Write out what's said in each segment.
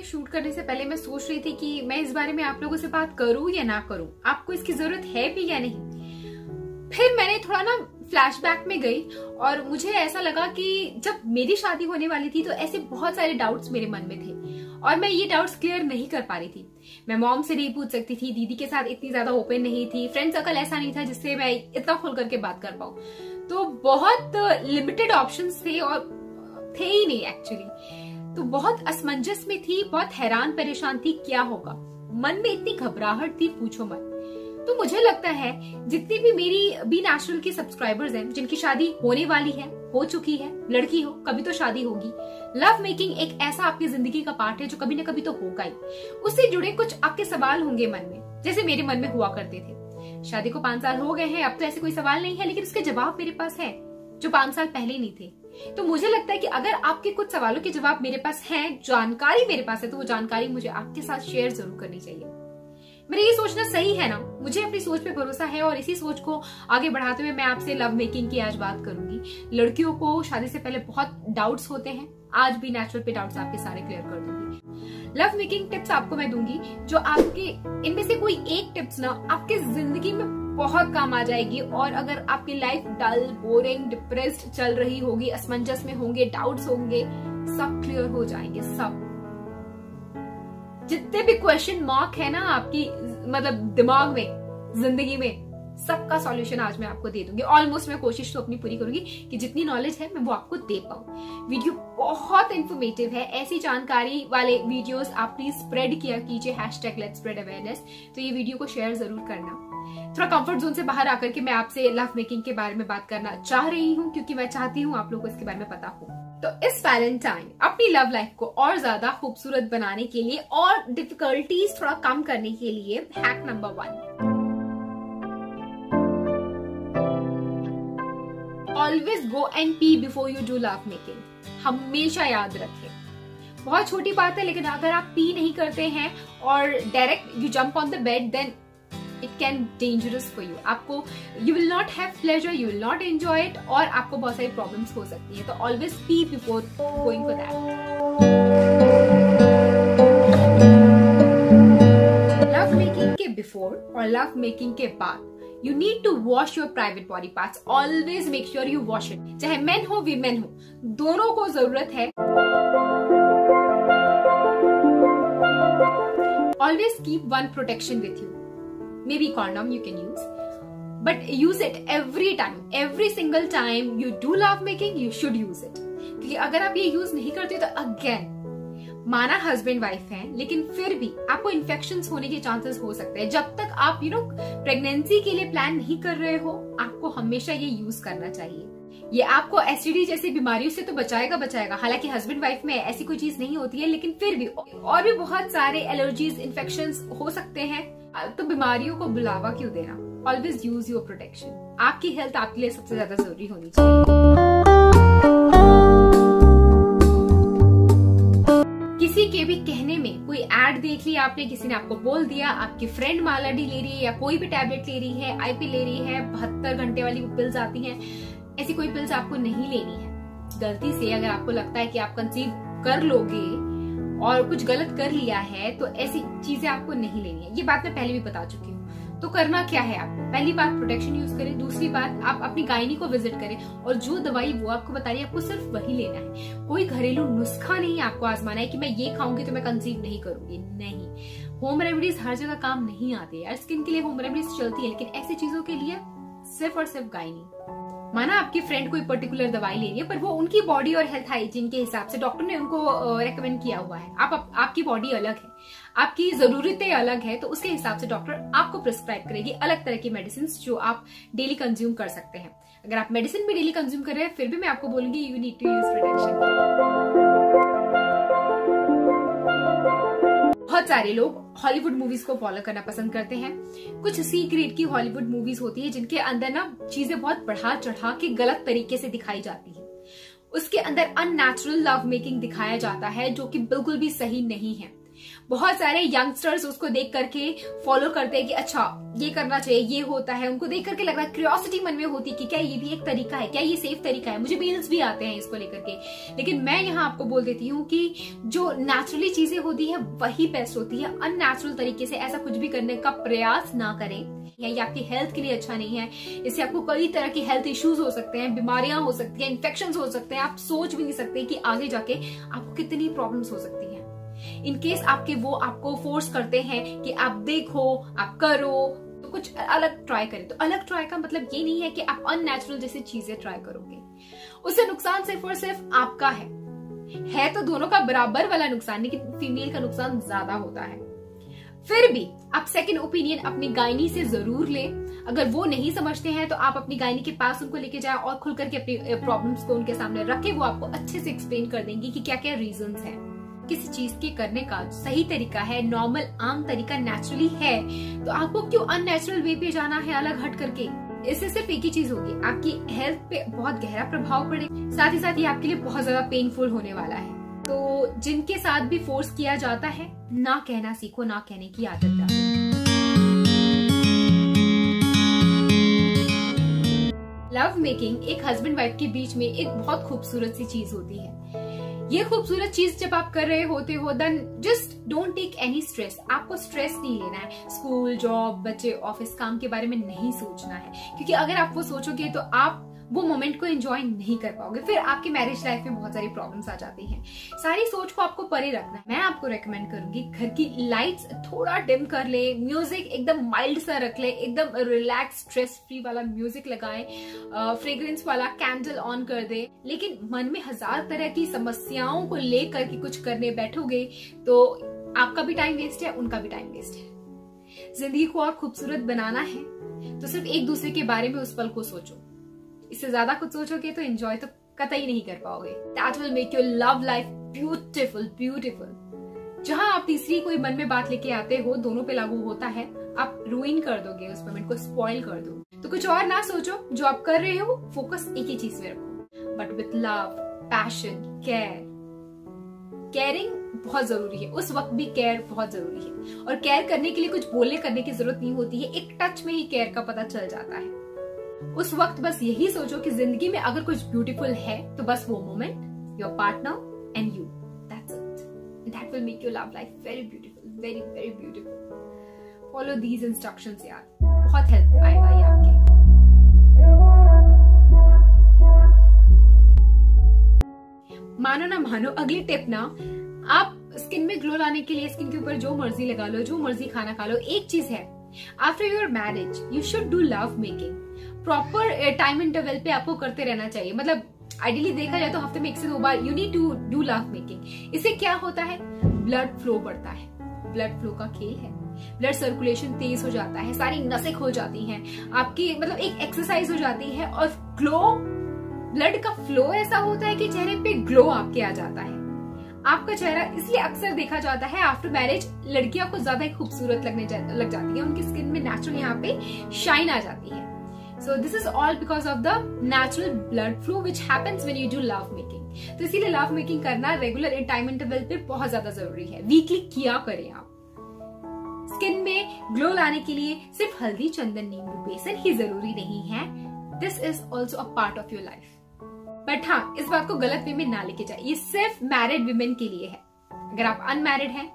Video shoot करने से पहले मैं सोच रही थी कि मैं इस बारे में आप लोगों से बात करूँ या ना करूँ। आपको इसकी ज़रूरत है भी या नहीं? फिर मैंने थोड़ा ना फ्लैशबैक में गई और मुझे ऐसा लगा कि जब मेरी शादी होने वाली थी तो ऐसे बहुत सारे डाउट्स मेरे मन में थे और मैं ये डाउट्स क्लियर नहीं कर पा रही थी। मैं मॉम से नहीं पूछ सकती थी, दीदी के साथ इतनी ज़्यादा ओपन नहीं थी फ्रेंड सर्कल ऐसा नहीं था जिससे मैं इतना खुल करके बात कर पाऊँ। तो बहुत लिमिटेड ऑप्शन थे और थे ही नहीं एक्चुअली तो बहुत असमंजस में थी, बहुत हैरान परेशान थी, क्या होगा? मन में इतनी घबराहट थी, पूछो मत। तो मुझे लगता है, जितनी भी मेरी बी नेशनल की सब्सक्राइबर्स हैं, जिनकी शादी होने वाली है, हो चुकी है, लड़की हो, कभी तो शादी होगी। लव मेकिंग एक ऐसा आपकी ज़िंदगी का पार्ट है, जो कभी ना कभी तो होगा ही। उससे जुड़े कुछ आपके सवाल होंगे मन में, जैसे मेरे मन में हुआ करते थे। शादी को पाँच साल हो गए हैं, अब तो ऐसे कोई सवाल नहीं है, लेकिन उसके जवाब मेरे पास है, जो पाँच साल पहले नहीं थे। तो मुझे लगता है कि अगर आपके कुछ सवालों के जवाब मेरे पास हैं, जानकारी मेरे पास है तो वो जानकारी मुझे आपके साथ शेयर ज़रूर करनी चाहिए। मेरा ये सोचना सही है ना? मुझे अपनी सोच पे भरोसा है और इसी सोच को आगे बढ़ाते हुए मैं आपसे लव मेकिंग की आज बात करूँगी। लड़कियों को शादी से पहले बहुत डाउट्स होते हैं। आज भी नेचुरल पे डाउट्स आपके सारे क्लियर कर दूँगी। लव मेकिंग टिप्स आपको मैं दूँगी, जो आपके, इनमें से कोई एक टिप्स ना, आपके ज़िंदगी में बहुत काम आ जाएगी और अगर आपकी लाइफ डल बोरिंग डिप्रेस्ड चल रही होगी, असमंजस में होंगे डाउट्स होंगे, सब क्लियर हो जाएँगे, सब। जितने भी क्वेश्चन मार्क है ना आपकी मतलब दिमाग में, ज़िंदगी में, सबका सॉल्यूशन आज मैं आपको दे दूँगी। ऑलमोस्ट मैं कोशिश तो अपनी पूरी करूँगी कि जितनी नॉलेज है मैं वो आपको दे पाऊँ। वीडियो बहुत इन्फॉर्मेटिव है। ऐसी जानकारी वाले वीडियोस आप प्लीज़ स्प्रेड किया कीजिए। Hashtag let spread awareness तो ये वीडियो को शेयर ज़रूर करना। थोड़ा कंफर्ट जोन से बाहर आकर के मैं आपसे लव मेकिंग के बारे में बात करना चाह रही हूँ, क्योंकि मैं चाहती हूँ आप लोग को इसके बारे में पता हो। तो इस वैलेंटाइन अपनी लव लाइफ को और ज़्यादा खूबसूरत बनाने के लिए और डिफिकल्टीज थोड़ा कम करने के लिए hack number one always go and pee before you do love making हमेशा याद रखें। बहुत छोटी बात है, लेकिन अगर आप पी नहीं करते हैं और direct you jump on the bed then it can dangerous for you आपको you will not have pleasure you will not enjoy it और आपको बहुत सारी प्रॉब्लम्स हो सकती है। तो always pee before going for that love making के बिफोर और लव मेकिंग के बाद you need to wash your private body part always make sure you wash it चाहे मेन हो वीमेन हो, दोनों को ज़रूरत है। Always keep one protection with you maybe condom you can use. But use it every time. Every single time you do love making, you should use it. क्योंकि अगर आप ये यूज़ नहीं करते तो अगेन माना हस्बैंड वाइफ है, लेकिन फिर भी आपको इन्फेक्शन होने के चांसेस हो सकते हैं। जब तक आप यू नो प्रेगनेंसी के लिए प्लान नहीं कर रहे हो, आपको हमेशा ये यूज़ करना चाहिए। ये आपको एसिडी जैसी बीमारियों से तो बचाएगा बचाएगा। हालाँकि हस्बैंड वाइफ में ऐसी कोई चीज़ नहीं होती है, लेकिन फिर भी और भी बहुत सारे एलर्जीज इन्फेक्शन हो सकते हैं। तो बीमारियों को बुलावा क्यों देना? ऑलवेज यूज़ योर प्रोटेक्शन आपकी हेल्थ आपके लिए सबसे ज़्यादा ज़रूरी होनी चाहिए। किसी के भी कहने में कोई एड देख लिया आपने, किसी ने आपको बोल दिया, आपकी फ्रेंड मालाडी ले रही है या कोई भी टैबलेट ले रही है आईपी ले रही है, बहत्तर घंटे वाली पिल्स आती हैं, ऐसी कोई पिल्स आपको नहीं लेनी है। गलती से अगर आपको लगता है कि आप कंसीव कर लोगे और कुछ गलत कर लिया है तो ऐसी चीज़ें आपको नहीं लेनी है। ये बात मैं पहले भी बता चुकी हूँ। तो करना क्या है आपको? पहली बात प्रोटेक्शन यूज़ करें, दूसरी बात आप अपनी गायनी को विज़िट करें और जो दवाई वो आपको बता रही है, आपको सिर्फ़ वही लेना है। कोई घरेलू नुस्खा नहीं आपको आजमाना है कि मैं ये खाऊँगी तो मैं कंसीव नहीं करूँगी। नहीं। होम रेमेडीज हर जगह काम नहीं आती है स्किन के लिए होम रेमेडीज चलती है, लेकिन ऐसी चीज़ों के लिए सिर्फ़ और सिर्फ़ गायनी। माना आपकी फ्रेंड कोई पर्टिकुलर दवाई ले रही है पर वो उनकी बॉडी और हेल्थ हाइजीन के हिसाब से डॉक्टर ने उनको रेकमेंड किया हुआ है। आप, आप आपकी बॉडी अलग है। आपकी जरूरतें अलग है तो उसके हिसाब से डॉक्टर आपको प्रिस्क्राइब करेगी अलग तरह की मेडिसिन जो आप डेली कंज्यूम कर सकते हैं। अगर आप मेडिसिन भी डेली कंज्यूम कर रहे हैं फिर भी मैं आपको बोलूँगी you need to use protection बहुत सारे लोग हॉलीवुड मूवीज़ को फॉलो करना पसंद करते हैं। कुछ सी ग्रेड की हॉलीवुड मूवीज़ होती है जिनके अंदर ना चीज़ें बहुत बढ़ा चढ़ा के गलत तरीके से दिखाई जाती है। उसके अंदर अननेचुरल लव मेकिंग दिखाया जाता है जो कि बिल्कुल भी सही नहीं है। बहुत सारे यंगस्टर्स उसको देख करके फॉलो करते हैं कि अच्छा ये करना चाहिए, ये होता है। उनको देख करके लग रहा है क्यूरियोसिटी मन में होती है कि क्या ये भी एक तरीका है, क्या ये सेफ़ तरीका है। मुझे मेल्स भी आते हैं इसको लेकर के। लेकिन मैं यहाँ आपको बोल देती हूँ कि जो नेचुरली चीज़ें होती है, वही बेस्ट होती है। अननेचुरल तरीके से ऐसा कुछ भी करने का प्रयास ना करें। या ये आपकी हेल्थ के लिए अच्छा नहीं है। इससे आपको कई तरह के हेल्थ इश्यूज़ हो सकते हैं, बीमारियाँ हो सकती है इन्फेक्शन हो सकते हैं। आप सोच भी नहीं सकते कि आगे जाके आपको कितनी प्रॉब्लम्स हो सकती हैं। इन केस आपके वो आपको फोर्स करते हैं कि आप देखो, आप करो तो कुछ अलग ट्राई करें। तो अलग ट्राई का मतलब ये नहीं है कि आप अननेचुरल जैसी चीज़ें ट्राई करोगे। उससे नुकसान सिर्फ़ और सिर्फ़ आपका है। है तो दोनों का बराबर वाला नुकसान, लेकिन फीमेल का नुकसान ज़्यादा होता है। फिर भी आप सेकंड ओपिनियन अपनी गायनी से ज़रूर लें। अगर वो नहीं समझते हैं तो आप अपनी गायनी के पास उनको लेके जाए और खुल करके अपनी प्रॉब्लम्स को उनके सामने रखे। वो आपको अच्छे से एक्सप्लेन कर देंगे कि क्या क्या रीजन है। किसी चीज़ के करने का सही तरीका है नॉर्मल आम तरीका नेचुरली है। तो आपको क्यों अननेचुरल वे पे जाना है अलग हट करके? इससे सिर्फ़ एक ही चीज़ होगी, आपकी हेल्थ पे बहुत गहरा प्रभाव पड़े साथ ही साथ ये आपके लिए बहुत ज़्यादा पेनफुल होने वाला है। तो जिनके साथ भी फोर्स किया जाता है, ना कहना सीखो, ना कहने की आदत डालो। लव मेकिंग एक हस्बैंड वाइफ के बीच में एक बहुत खूबसूरत सी चीज़ होती है। ये खूबसूरत चीज़ जब आप कर रहे होते हो then just don't take any stress आपको स्ट्रेस नहीं लेना है। स्कूल जॉब बच्चे ऑफ़िस काम के बारे में नहीं सोचना है। क्योंकि अगर आप वो सोचोगे तो आप वो मोमेंट को एंजॉय नहीं कर पाओगे। फिर आपकी मैरिज लाइफ में बहुत सारी प्रॉब्लम्स आ जाती हैं। सारी सोच को आपको परे रखना है। मैं आपको रेकमेंड करूँगी, घर की लाइट्स थोड़ा डिम कर ले म्यूज़िक एकदम माइल्ड सा रख ले, एकदम रिलैक्स स्ट्रेस फ्री वाला म्यूज़िक लगाए फ्रेग्रेंस वाला कैंडल ऑन कर दे। लेकिन मन में हज़ार तरह की समस्याओं को लेकर के कुछ करने बैठोगे तो आपका भी टाइम वेस्ट है, उनका भी टाइम वेस्ट है। ज़िंदगी को और खूबसूरत बनाना है तो सिर्फ़ एक दूसरे के बारे में उस पल को सोचो। इससे ज़्यादा कुछ सोचोगे तो एंजॉय तो कतई नहीं कर पाओगे। That will make your love life beautiful beautiful जहाँ आप तीसरी कोई मन में बात लेके आते हो, दोनों पे लागू होता है, आप रुइन कर दोगे उस मोमेंट को स्पॉइल कर दो तो कुछ और ना सोचो, जो आप कर रहे हो फोकस एक ही चीज़ में रखो। But with love passion care caring बहुत ज़रूरी है। उस वक्त भी केयर बहुत ज़रूरी है। और केयर करने के लिए कुछ बोलने करने की ज़रूरत नहीं होती है। एक टच में ही केयर का पता चल जाता है। उस वक्त बस यही सोचो कि ज़िंदगी में अगर कुछ ब्यूटीफुल है तो बस वो moment your partner and you that's it that will make your love life very beautiful very very beautiful follow these instructions यार बहुत हेल्प आएगा ये आपके मानो ना मानो, अगली टिप ना, आप स्किन में ग्लो लाने के लिए स्किन के ऊपर जो मर्ज़ी लगा लो, जो मर्ज़ी खाना खा लो, एक चीज़ है after your marriage you should do love making proper time interval पे आपको करते रहना चाहिए। मतलब आइडियली देखा जाए तो हफ़्ते में एक से दो बार you need to do love making इससे क्या होता है? ब्लड फ्लो बढ़ता है। ब्लड फ्लो का खेल है। ब्लड सर्कुलेशन तेज हो जाता है। सारी नसें खुल जाती हैं। आपकी मतलब एक एक्सरसाइज हो जाती है और ग्लो ब्लड का फ्लो ऐसा होता है कि चेहरे पे ग्लो आपके आ जाता है। आपका चेहरा इसलिए अक्सर देखा जाता है आफ्टर मैरिज लड़कियों को ज़्यादा खूबसूरत लगने जा, लग जाती है। उनकी स्किन में नेचुरल यहाँ पे शाइन आ जाती है। So this is all because of the natural blood flow which happens when you do love making तो इसीलिए लव मेकिंग करना रेगुलर इन टाइम इंटरवल पे बहुत ज़्यादा ज़रूरी है। वीकली किया करें आप। स्किन में ग्लो लाने के लिए सिर्फ़ हल्दी, चंदन, नींबू, बेसन ही ज़रूरी नहीं है। This is also a part of your life but हाँ इस बात को गलत वे में ना लेके जाए ये सिर्फ़ मैरिड वुमेन के लिए है। अगर आप अनमैरिड हैं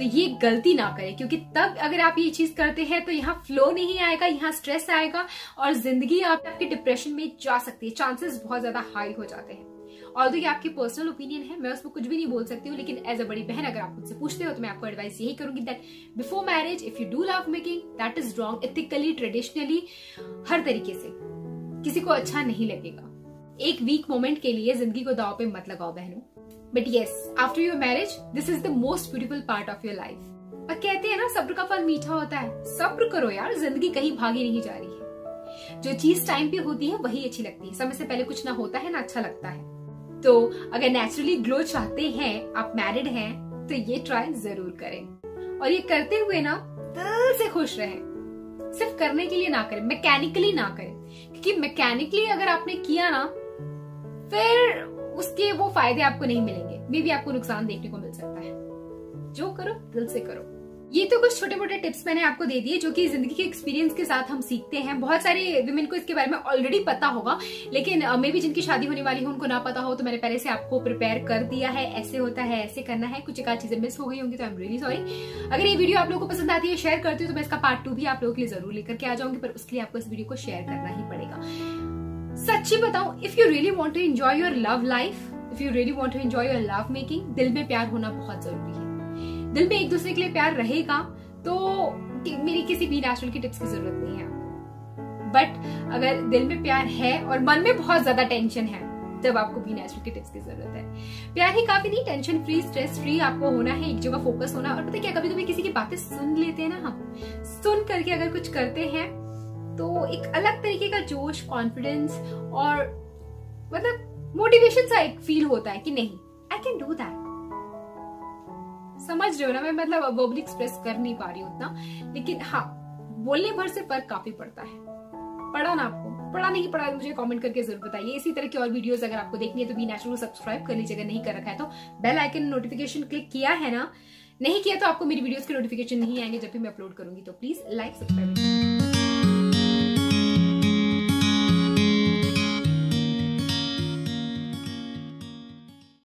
तो ये गलती ना करें, क्योंकि तब अगर आप ये चीज़ करते हैं तो यहाँ फ्लो नहीं आएगा, यहाँ स्ट्रेस आएगा और ज़िंदगी आप, आपके डिप्रेशन में जा सकती है। चांसेस बहुत ज़्यादा हाई हो जाते हैं। और ये आपकी पर्सनल ओपिनियन है, मैं उसमें कुछ भी नहीं बोल सकती हूँ, लेकिन एज अ बड़ी बहन अगर आप मुझसे पूछते हो तो मैं आपको एडवाइस यही करूँगी that before marriage if you do love making that is wrong ethically traditionally हर तरीके से। किसी को अच्छा नहीं लगेगा। एक वीक मोमेंट के लिए ज़िंदगी को दाव पे मत लगाओ बहनों। But yes after your marriage this is the most beautiful part of your life और कहते हैं ना, सब्र का फल मीठा होता है। सब्र करो यार, ज़िंदगी कहीं भागी नहीं जा रही है। जो चीज़ टाइम पे होती है, वही अच्छी लगती है। समय से पहले कुछ ना होता है, ना अच्छा लगता है। तो अगर नेचुरली ग्लो चाहते हैं, आप मैरिड हैं तो ये ट्राई ज़रूर करें। और ये करते हुए ना, दिल से खुश रहें। सिर्फ़ करने के लिए ना करें मैकेनिकली ना करें। क्योंकि मैकेनिकली अगर आपने किया ना, फिर उसके वो फ़ायदे आपको नहीं मिलेंगे। मे भी आपको नुकसान देखने को मिल सकता है। जो करो, दिल से करो। ये तो कुछ छोटे मोटे टिप्स मैंने आपको दे दिए, जो कि ज़िंदगी के एक्सपीरियंस के साथ हम सीखते हैं। बहुत सारे विमेन को इसके बारे में ऑलरेडी पता होगा, लेकिन मे भी जिनकी शादी होने वाली है, उनको ना पता हो तो मैंने पहले से आपको प्रिपेयर कर दिया है। ऐसे होता है, ऐसे करना है। कुछ एक चीज़ें मिस हो गई होंगी तो आई एम रियली सॉरी अगर ये वीडियो आप लोगों को पसंद आती है शेयर करती हूँ तो मैं इसका पार्ट टू भी आप लोगों के लिए ज़रूर लेकर के आ जाऊँगी, पर उसके लिए आपको इस वीडियो को शेयर करना ही पड़ेगा। सच्ची बताऊँ if you really want to enjoy your love life if you really want to enjoy your love making दिल में प्यार होना बहुत ज़रूरी है। दिल में एक दूसरे के लिए प्यार रहेगा तो मेरी किसी भी नेचुरल की टिप्स की ज़रूरत नहीं है। बट अगर दिल में प्यार है और मन में बहुत ज़्यादा टेंशन है, तब आपको भी नेचुरल की टिप्स की ज़रूरत है। प्यार ही काफ़ी नहीं टेंशन फ्री स्ट्रेस फ्री आपको होना है, एक जगह फोकस होना। और पता क्या कभी कभी किसी की बातें सुन लेते हैं ना हम, सुन करके अगर कुछ करते हैं तो एक अलग तरीके का जोश कॉन्फिडेंस और मतलब मोटिवेशन सा एक फील होता है कि नहीं आई कैन डू दैट समझ रहे हो ना मैं? मतलब वर्बली एक्सप्रेस कर नहीं पा रही हूँ उतना। लेकिन हाँ बोलने भर से फ़र्क काफ़ी पड़ता है। पढ़ा ना आपको। पढ़ा नहीं पढ़ा मुझे कमेंट करके ज़रूर बताइए। इसी तरह की और वीडियोस अगर आपको देखनी है तो बी नेचुरल सब्सक्राइब कर लीजिए। अगर नहीं कर रखा है तो बेल आइकन नोटिफिकेशन क्लिक किया है ना? नहीं किया तो आपको मेरी वीडियोस के नोटिफिकेशन नहीं आएँगे जब भी मैं अपलोड करूँगी। तो प्लीज़ लाइक सब्सक्राइब